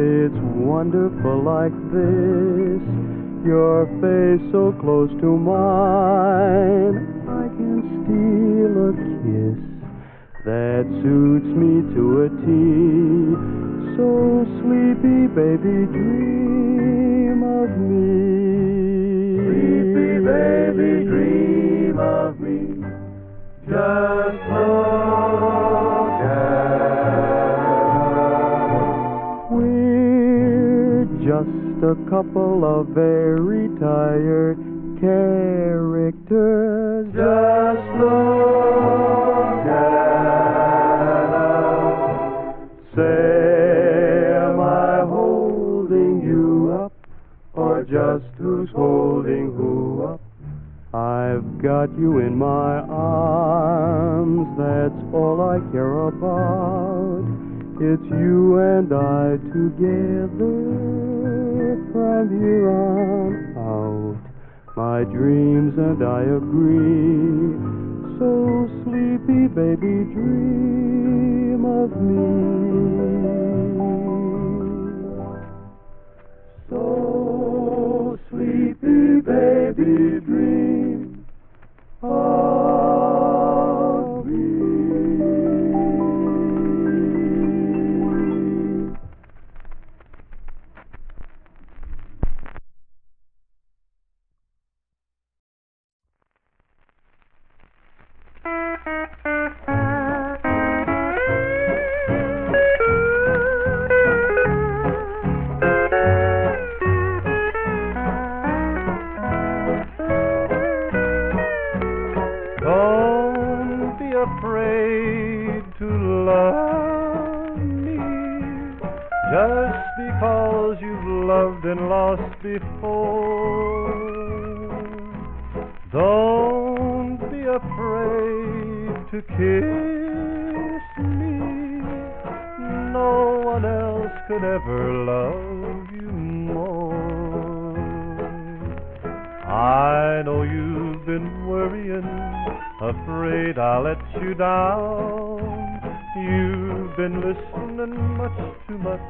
it's wonderful like this. Your face so close to mine, I can steal a kiss that suits me to a T. So sleepy, baby, dream of me. Sleepy baby, dream of me. Just look a couple of very tired characters. Just look at us. Say, am I holding you up, or just who's holding who up? I've got you in my arms, that's all I care about. It's you and I together from here on out. My dreams and I agree. So sleepy, baby, dream of me. So sleepy, baby, dream of afraid to love me just because you've loved and lost before. Don't be afraid to kiss me. No one else could ever love you more. I afraid I'll let you down. You've been listening much too much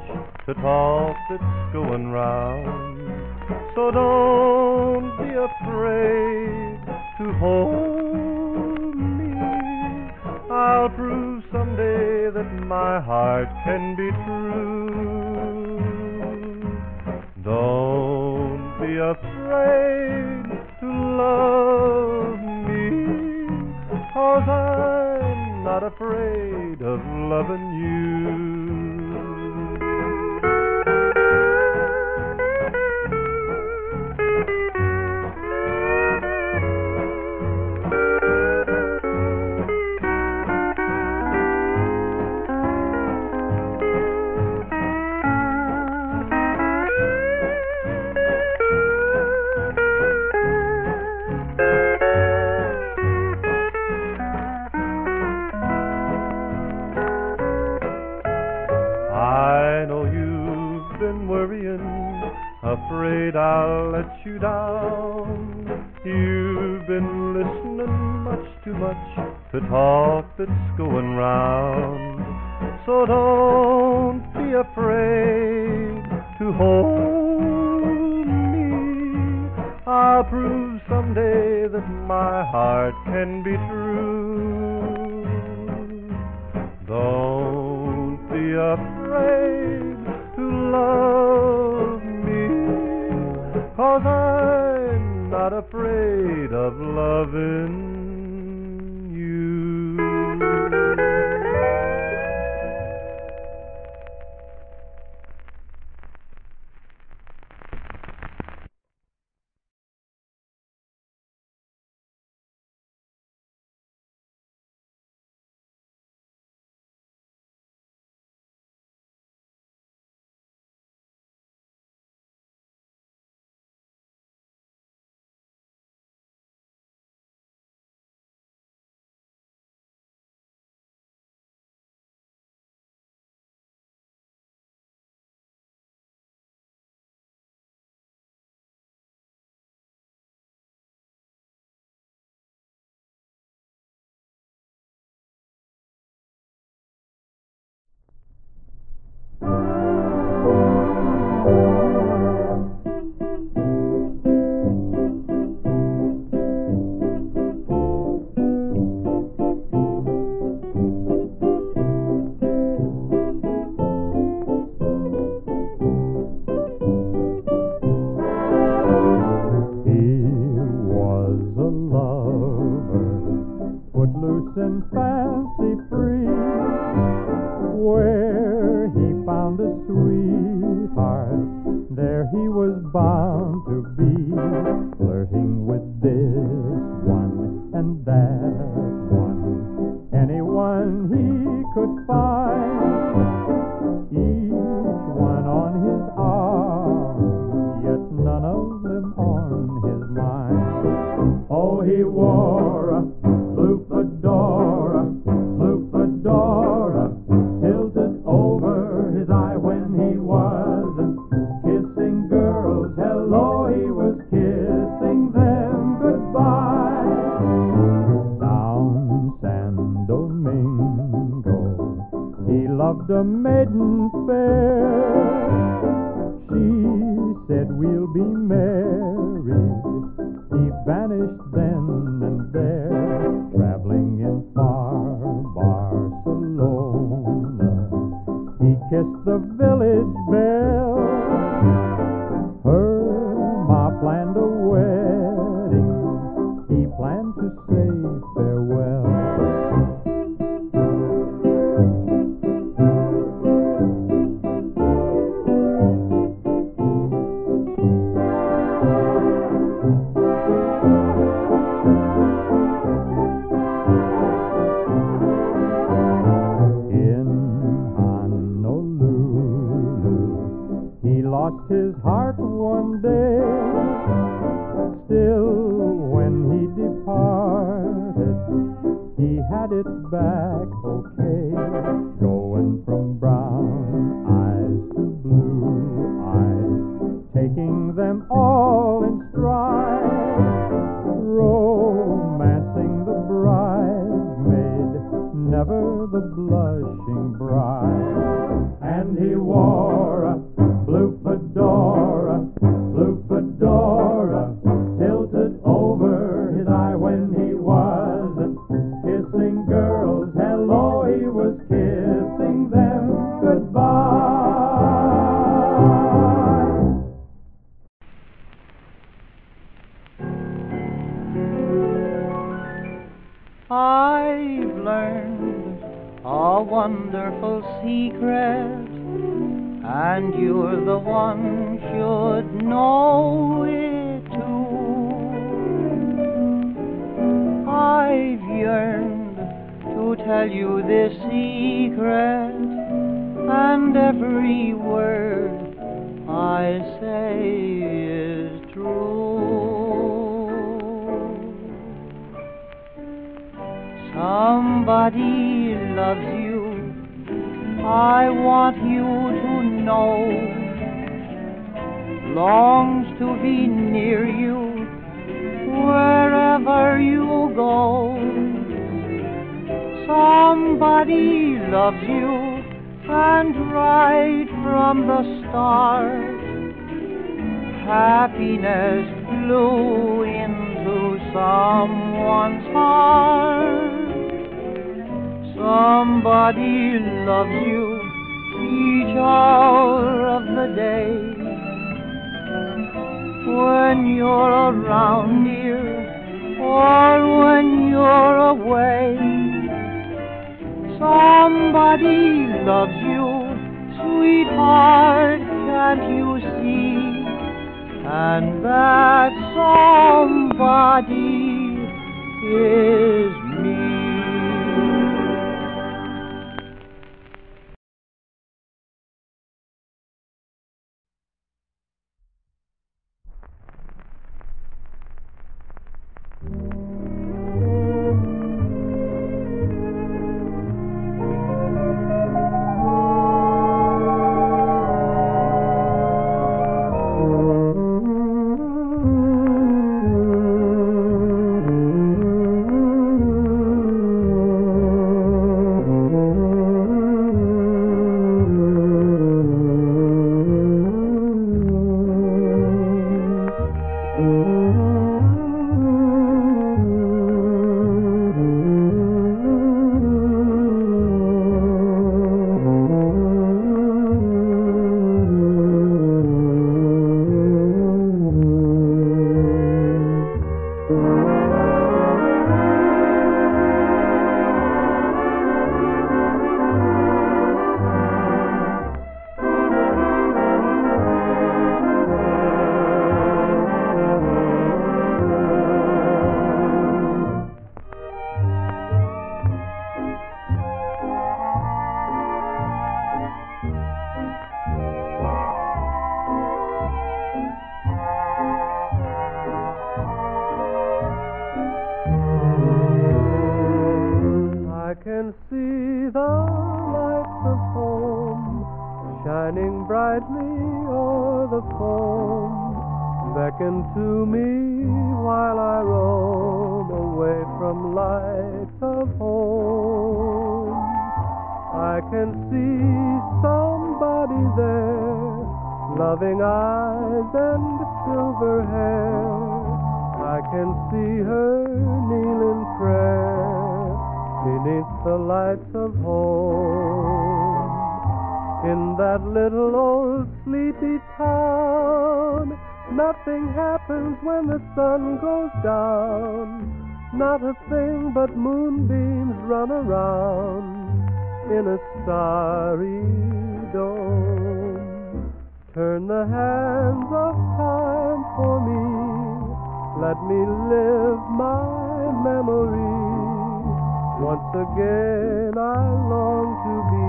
to talk that's going round. So don't be afraid to hold me. I'll prove someday that my heart can be true. Don't be afraid to love loving you. You down. You've been listening much too much to talk that's going round. So don't be afraid to hold me. I'll prove someday that my heart can be true. Don't be afraid to love cause I'm not afraid of loving he beneath the lights of home. In that little old sleepy town, nothing happens when the sun goes down. Not a thing but moonbeams run around in a starry dome. Turn the hands of time for me. Let me live my memory. Once again I long to be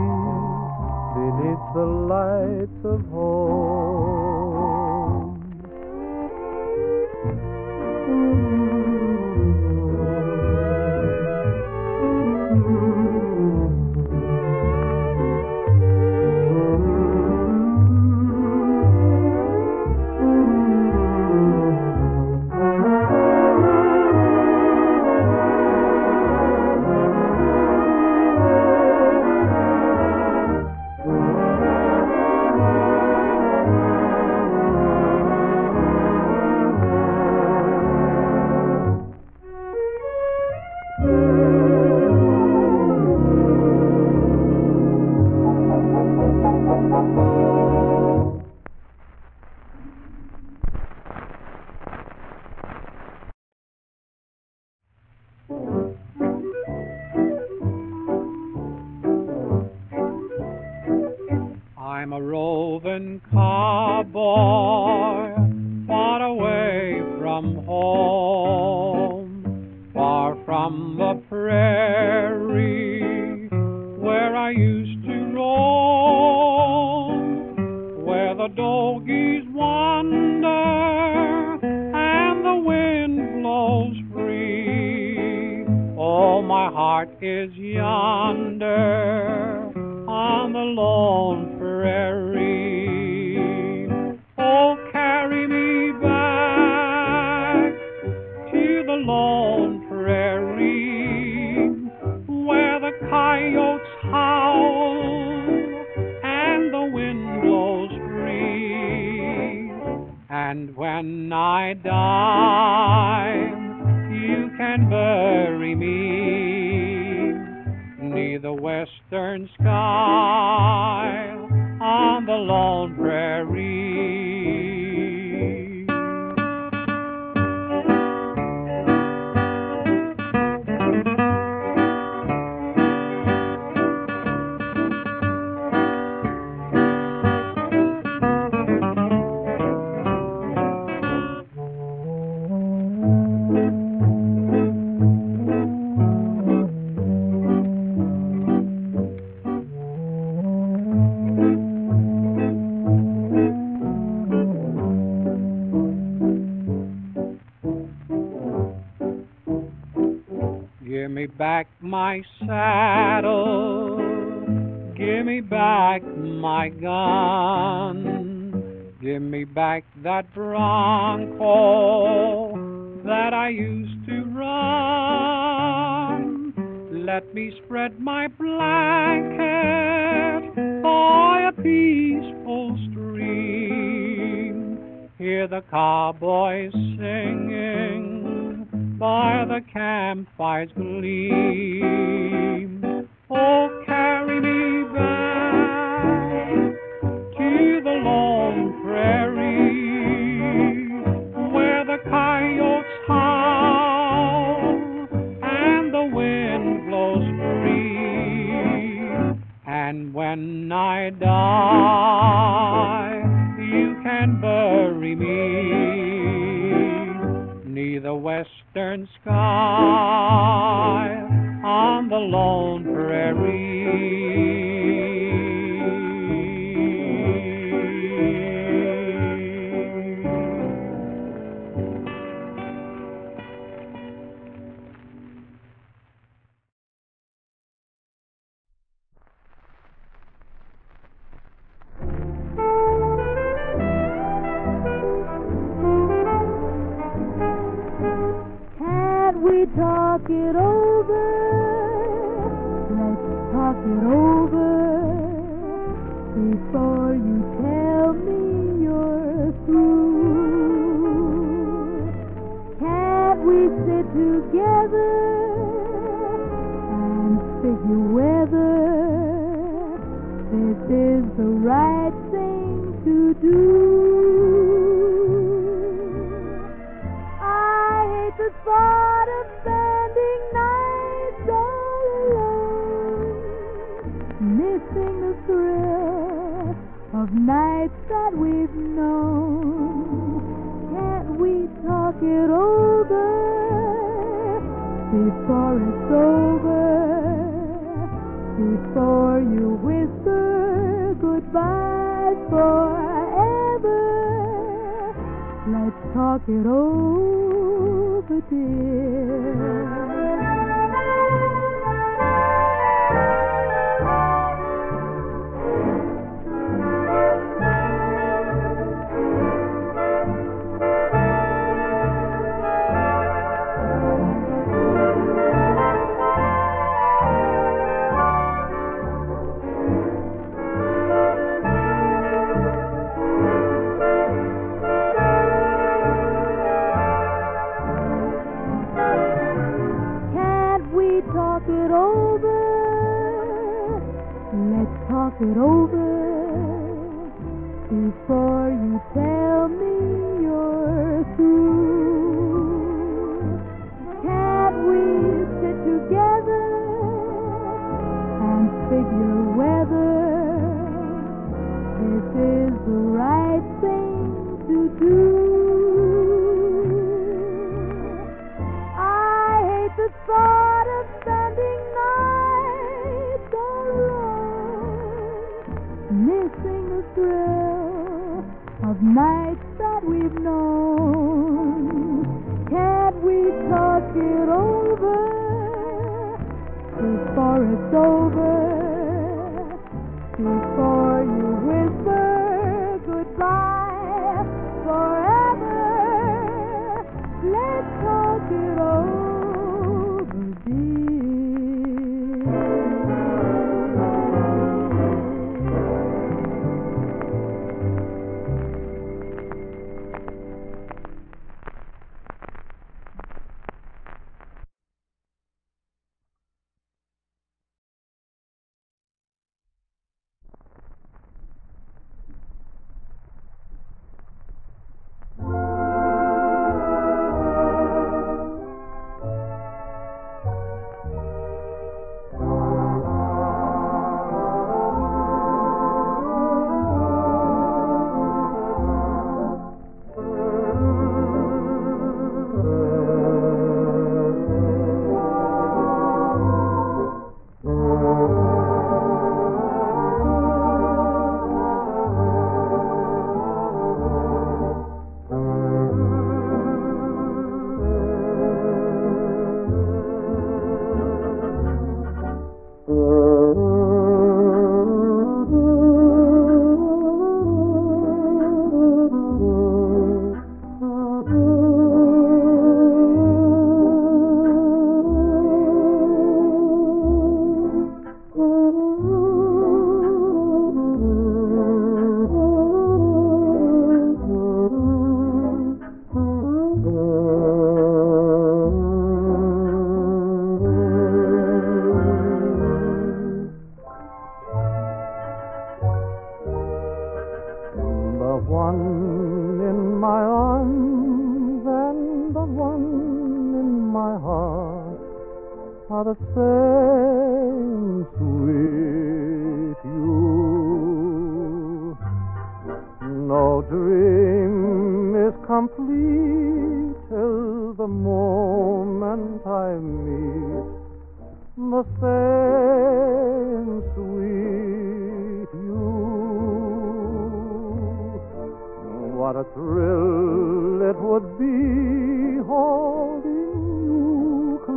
beneath the lights of home. heart is yonder. On the lone Oh, but dear. it over before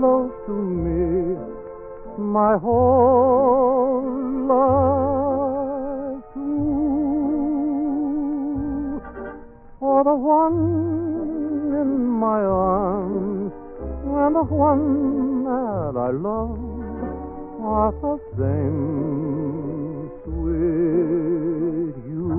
close to me my whole life through. For the one in my arms and the one that I love are the same sweet you.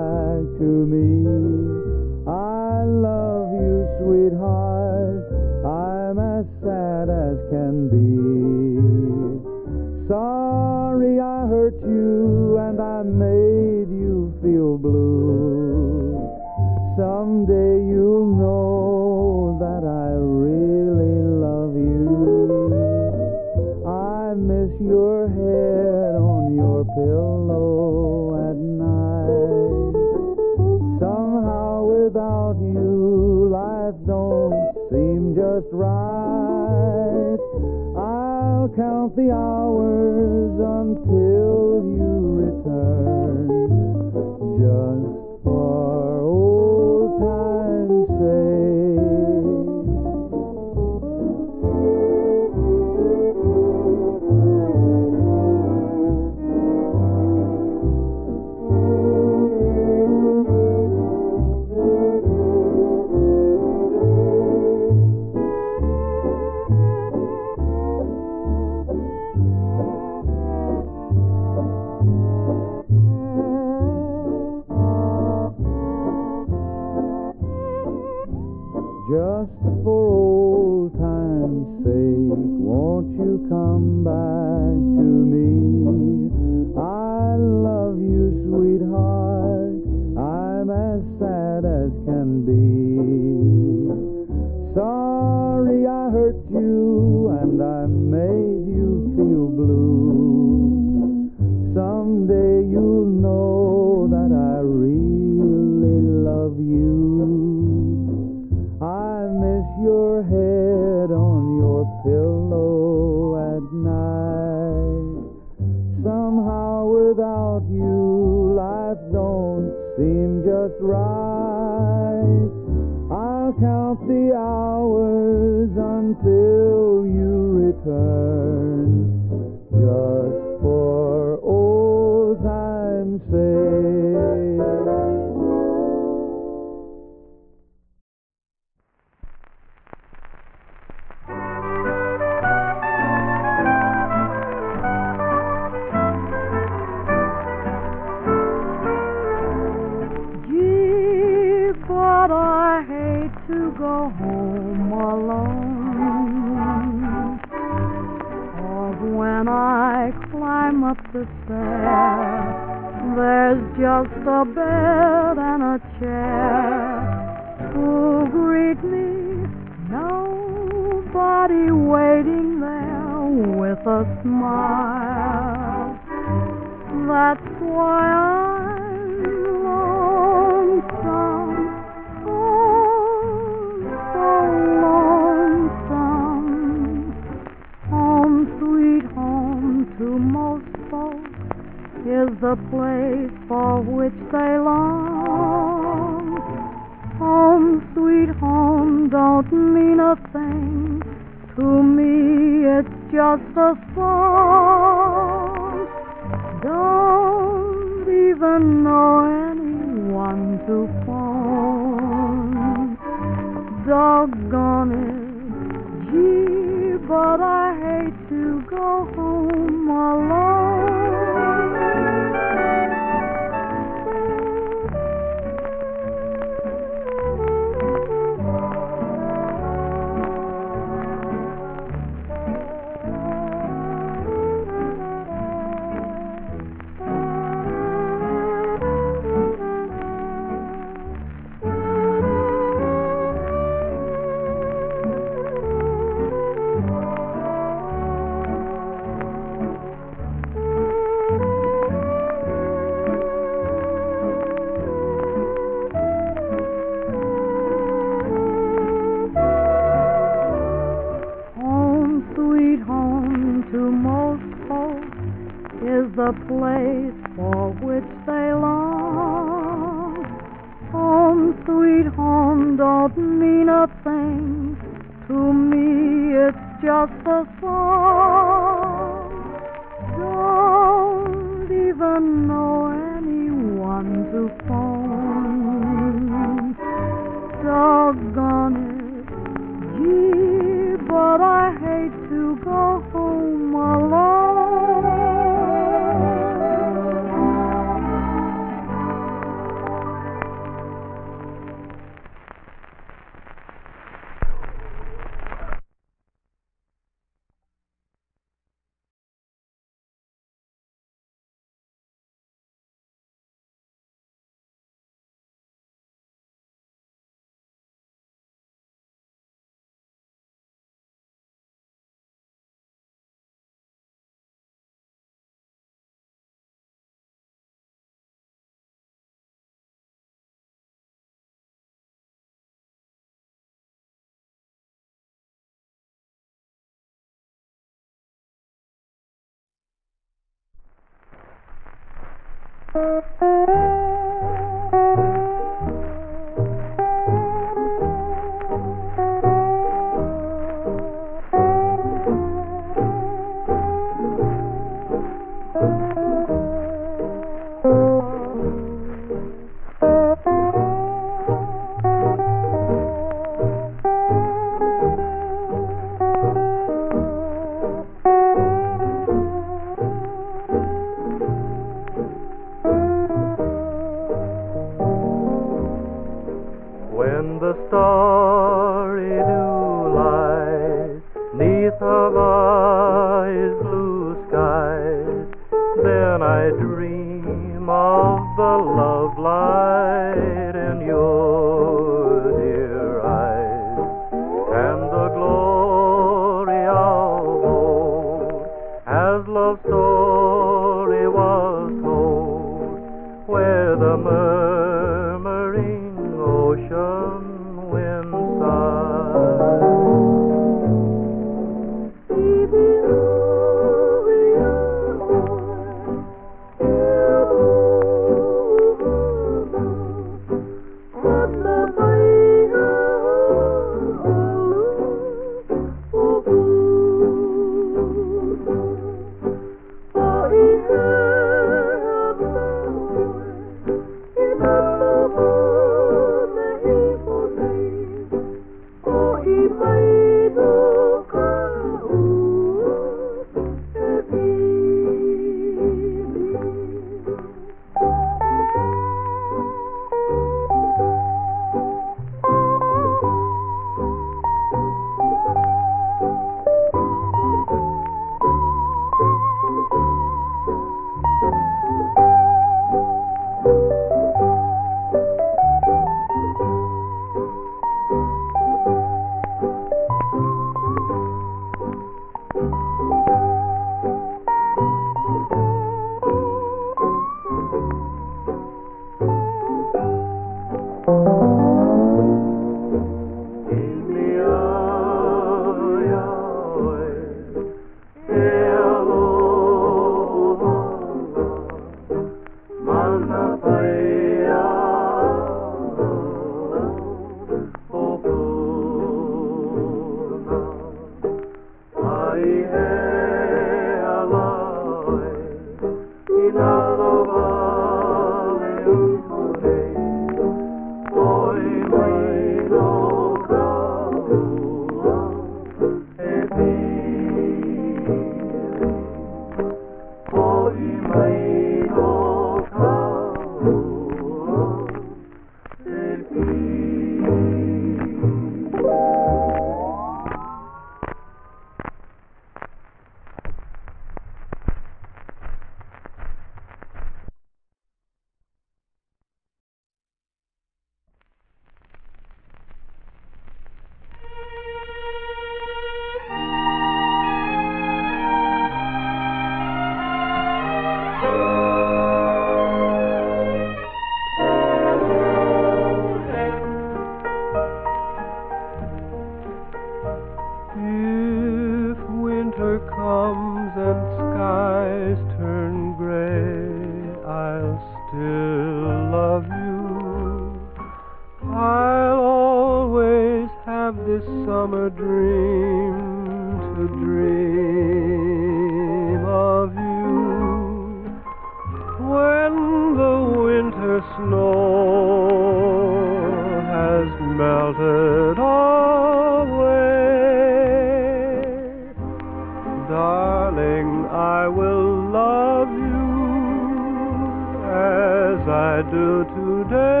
Do today.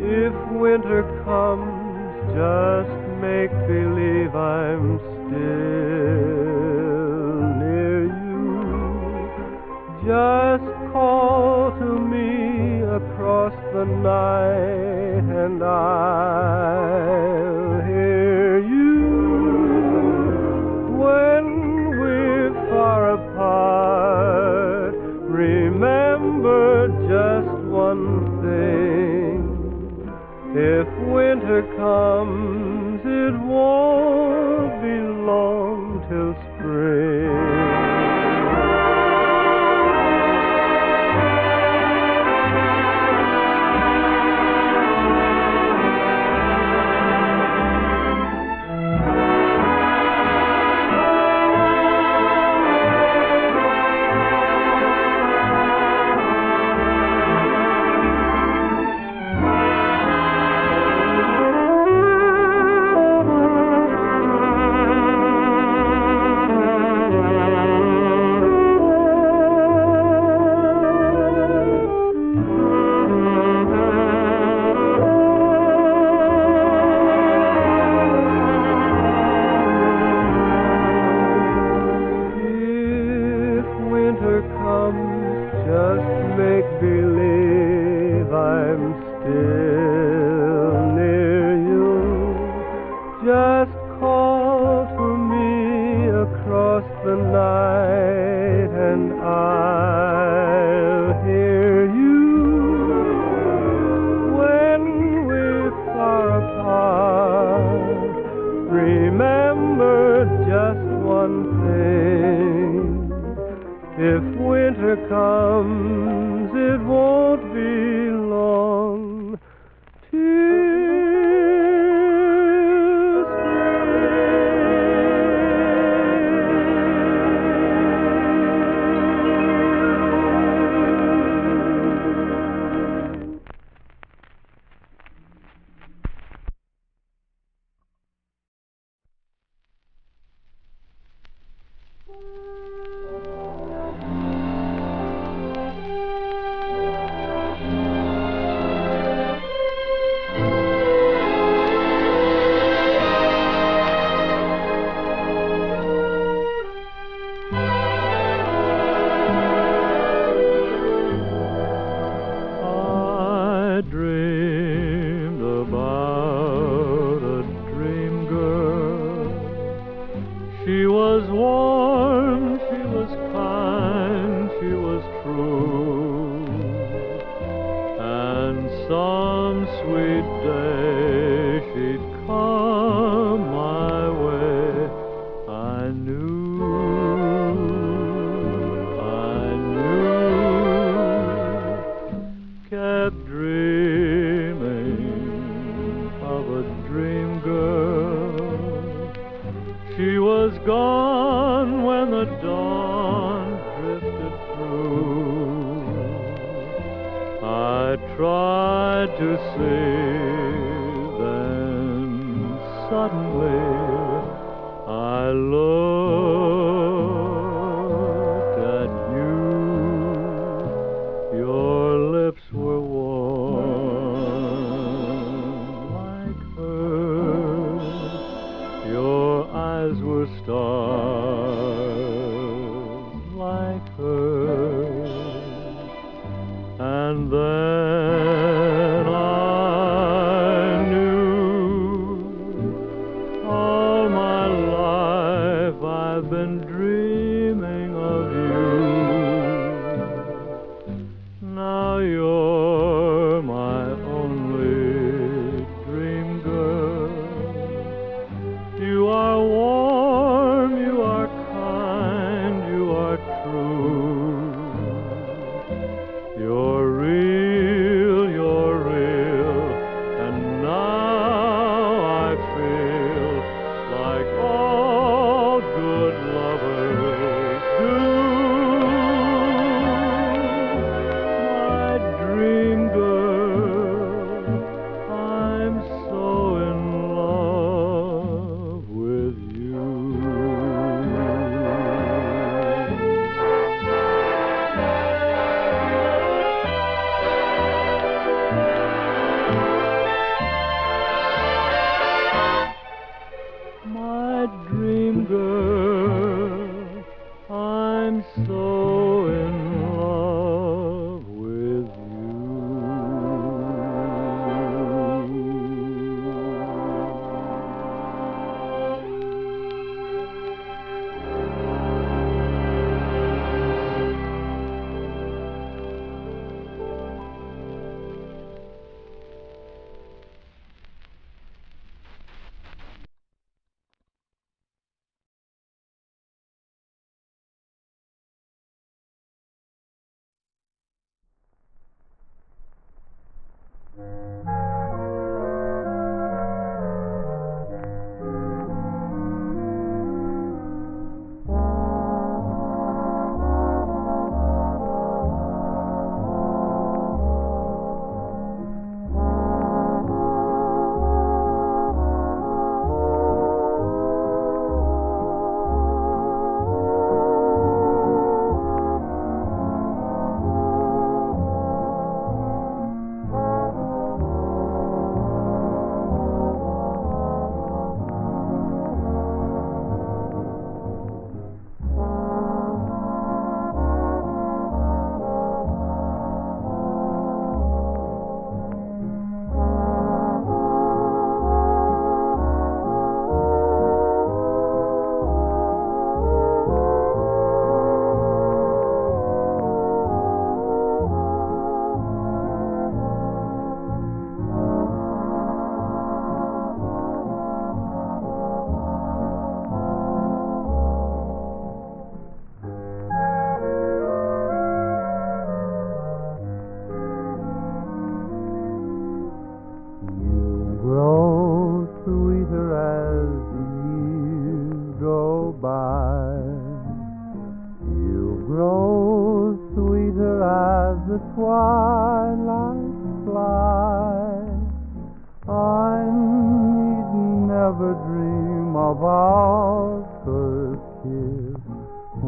If winter comes, just make believe I'm still near you. Just call to me across the night, and I come.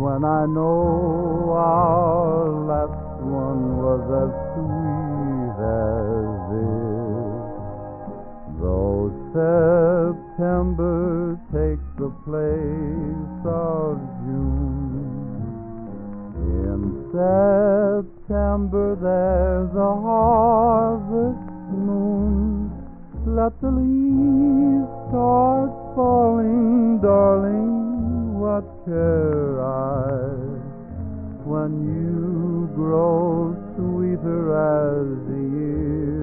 when I know our last one was as sweet as this. Though September takes the place of June, in September there's a harvest moon. Let the leaves start falling, darling what care I when you grow sweeter as the year?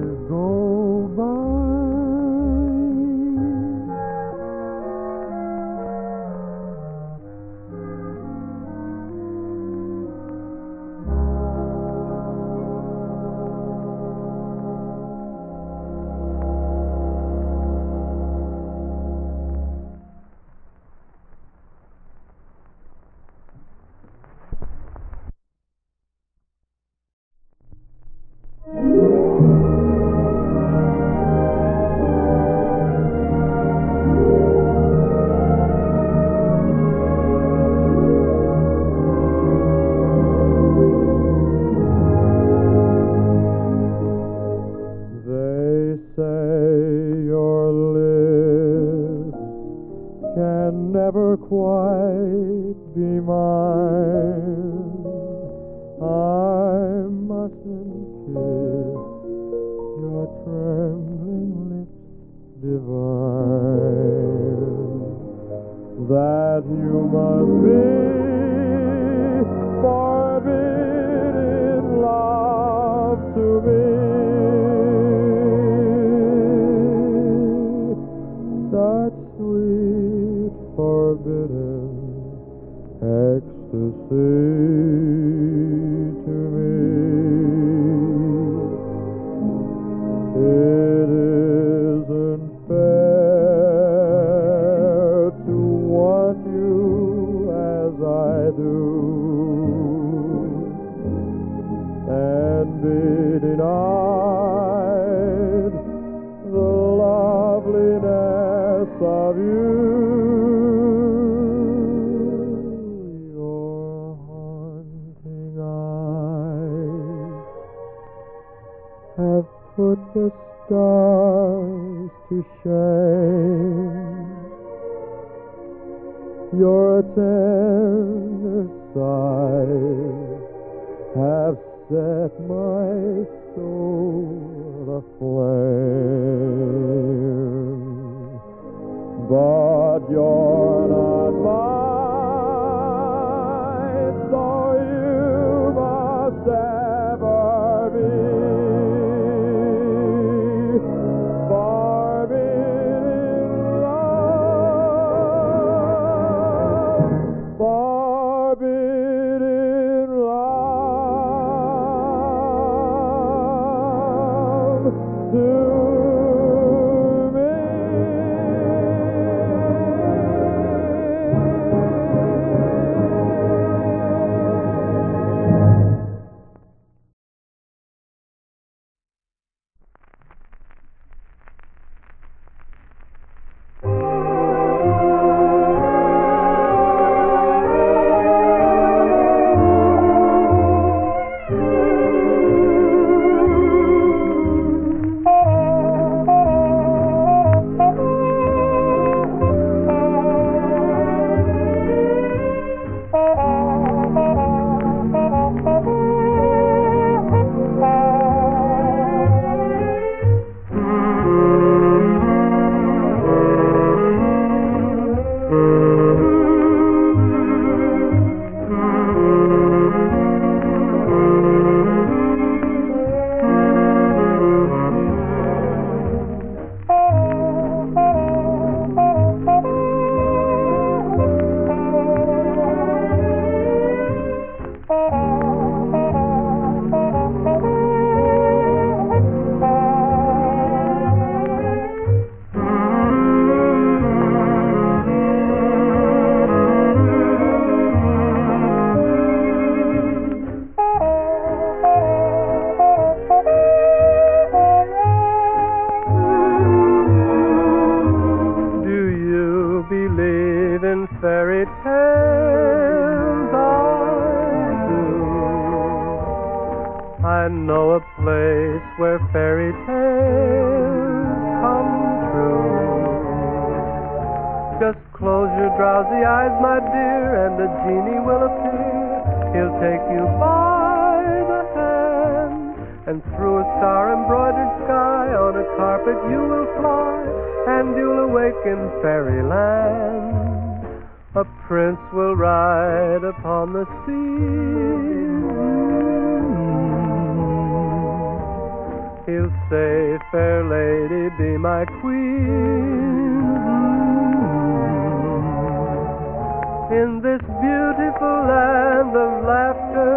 In this beautiful land of laughter,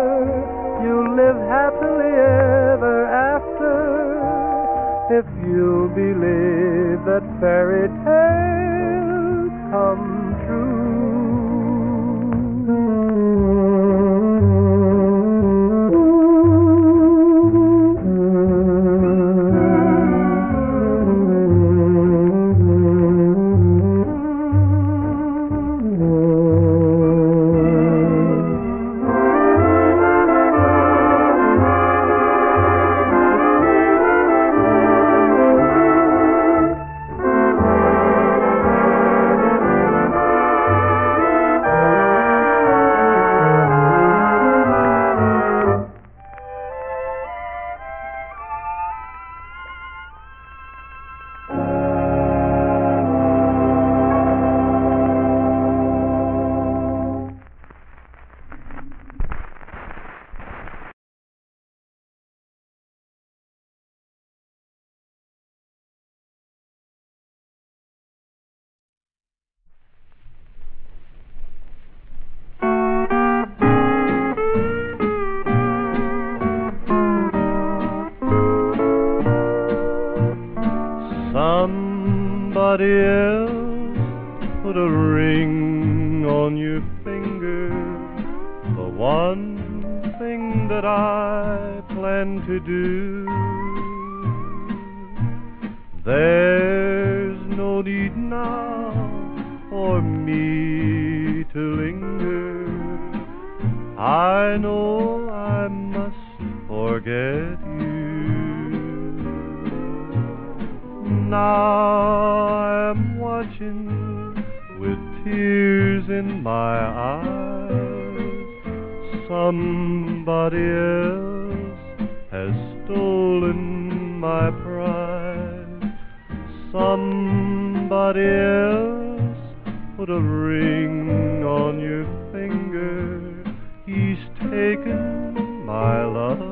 you'll live happily ever after if you believe that fairy tale. now am watching with tears in my eyes. Somebody else has stolen my pride. Somebody else put a ring on your finger. He's taken my love.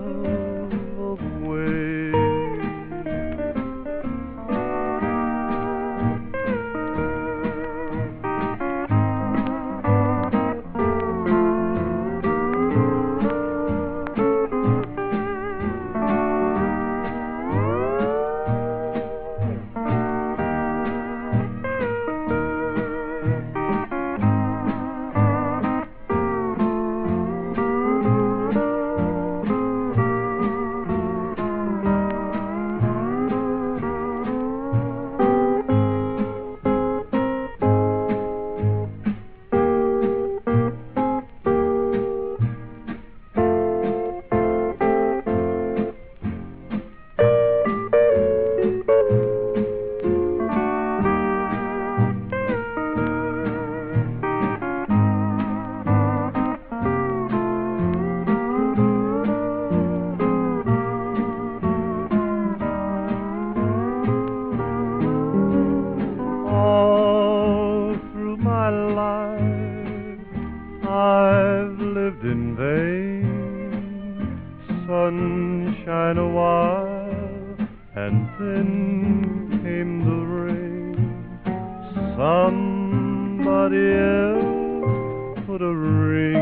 put a ring.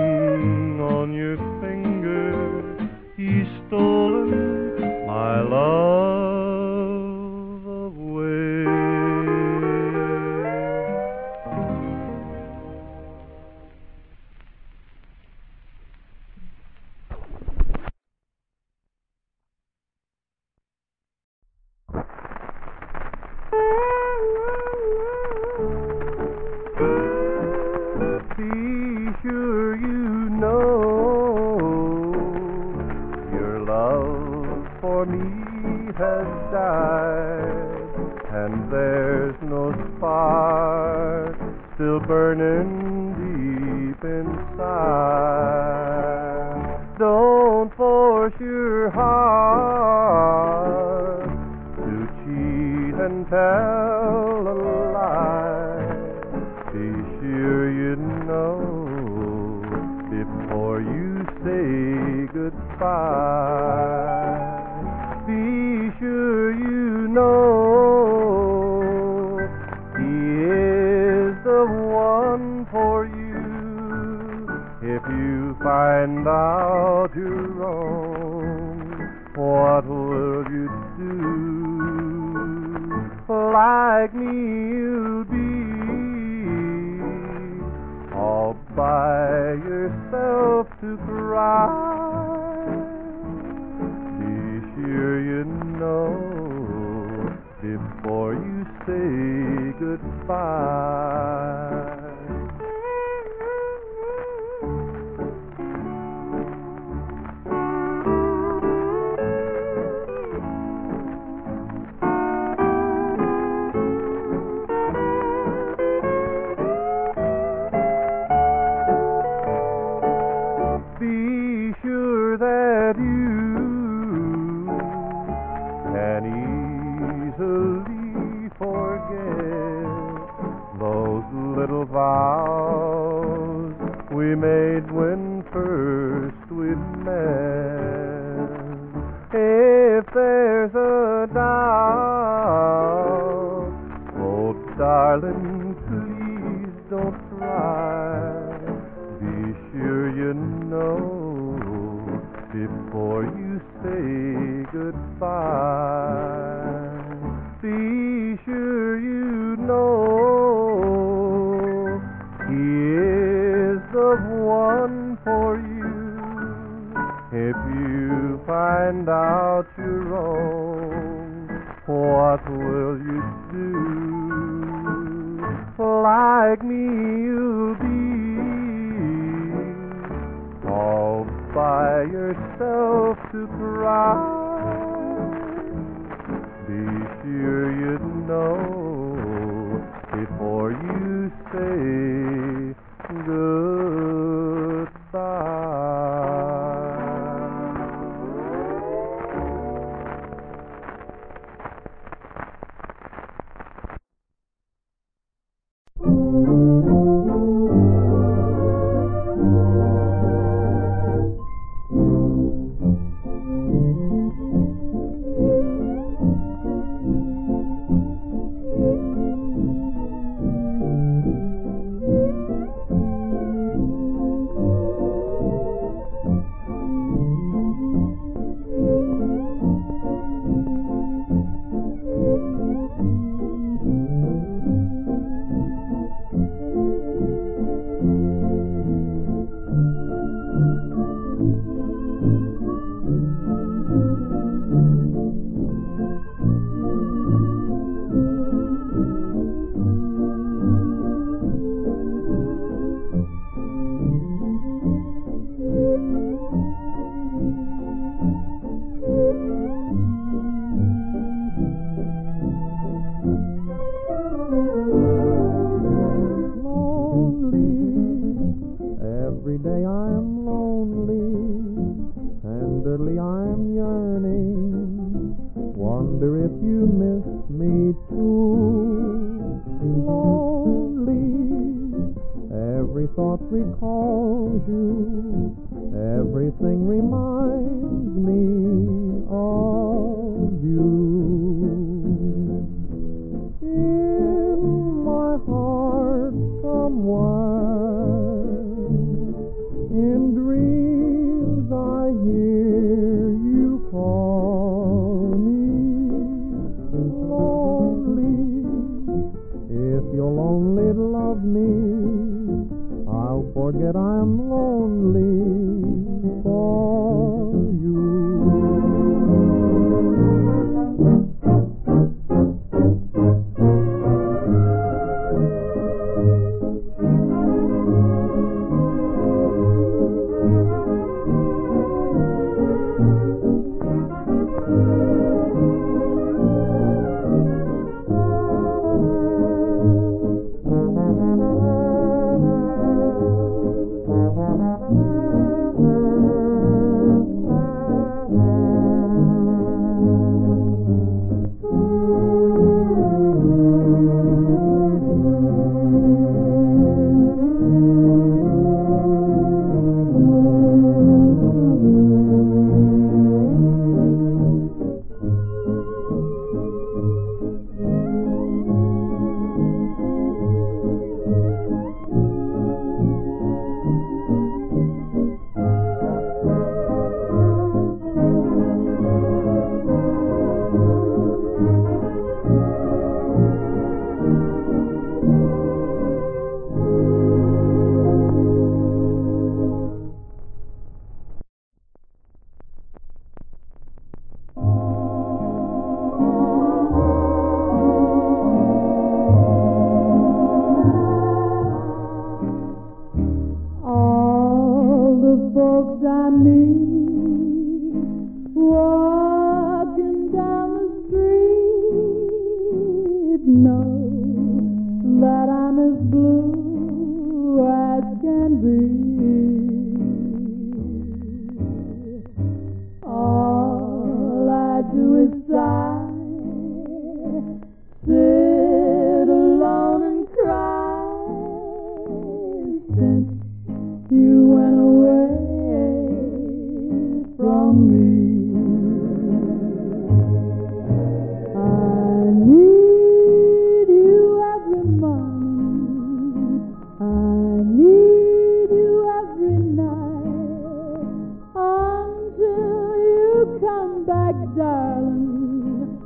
come back, darling.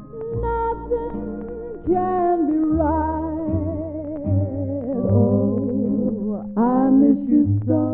Nothing can be right. Oh, I miss you so.